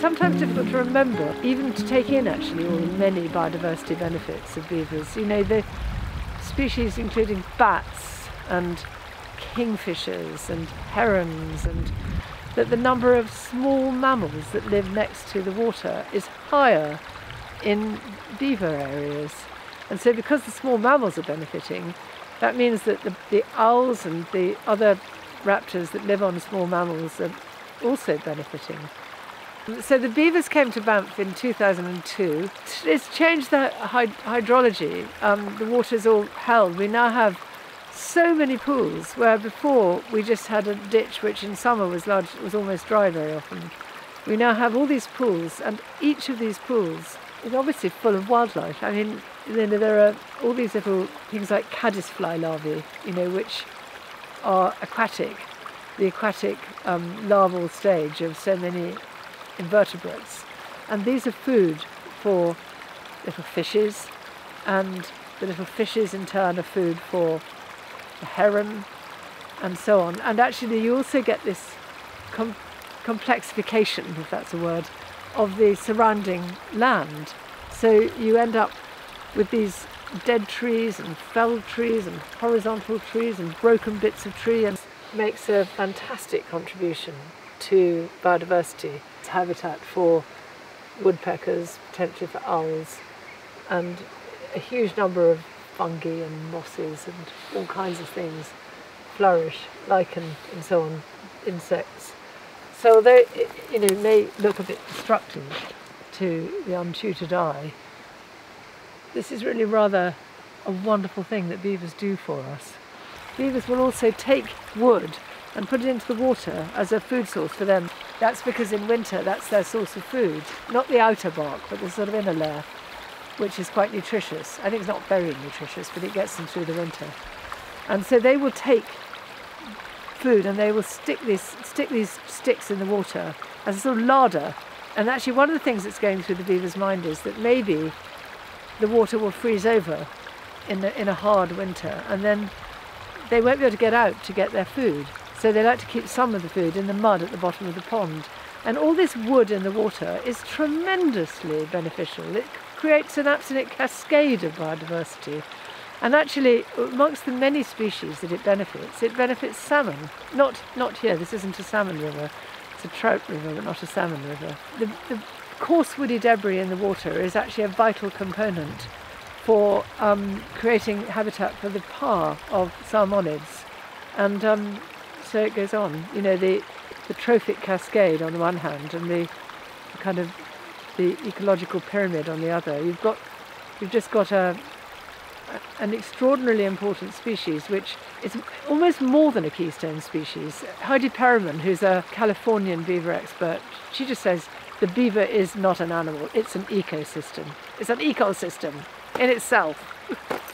sometimes difficult to remember, even to take in actually all the many biodiversity benefits of beavers. You know, the species including bats and kingfishers and herons and that the number of small mammals that live next to the water is higher in beaver areas. And so because the small mammals are benefiting, that means that the, the owls and the other raptors that live on small mammals are also benefiting. So the beavers came to Bamff in 2002. It's changed the hydrology. Um, the water's all held. We now have so many pools where before we just had a ditch which in summer was large, was almost dry very often. We now have all these pools and each of these pools is obviously full of wildlife. I mean, there are all these little things like caddisfly larvae, you know, which are aquatic, the aquatic um, larval stage of so many invertebrates. And these are food for little fishes, and the little fishes in turn are food for the heron, and so on. And actually, you also get this com complexification, if that's a word, of the surrounding land. So you end up with these dead trees and felled trees and horizontal trees and broken bits of tree and makes a fantastic contribution to biodiversity. It's habitat for woodpeckers, potentially for owls, and a huge number of fungi and mosses and all kinds of things flourish, lichen and so on, insects. So it you know, may look a bit destructive to the untutored eye, this is really rather a wonderful thing that beavers do for us. Beavers will also take wood and put it into the water as a food source for them. That's because in winter that's their source of food, not the outer bark, but the sort of inner layer, which is quite nutritious. I think it's not very nutritious, but it gets them through the winter. And so they will take food and they will stick these, stick these sticks in the water as a sort of larder. And actually one of the things that's going through the beaver's mind is that maybe the water will freeze over in, in a hard winter and then they won't be able to get out to get their food. So they like to keep some of the food in the mud at the bottom of the pond. And all this wood in the water is tremendously beneficial. It creates an absolute cascade of biodiversity. And actually, amongst the many species that it benefits, it benefits salmon. Not, not here, this isn't a salmon river, it's a trout river, but not a salmon river. The, the coarse woody debris in the water is actually a vital component for um, creating habitat for the parr of salmonids. And um, so it goes on. You know, the, the trophic cascade on the one hand and the, the kind of the ecological pyramid on the other. You've got, you've just got a, an extraordinarily important species which is almost more than a keystone species. Heidi Perryman, who's a Californian beaver expert, she just says the beaver is not an animal, it's an ecosystem. It's an ecosystem in itself.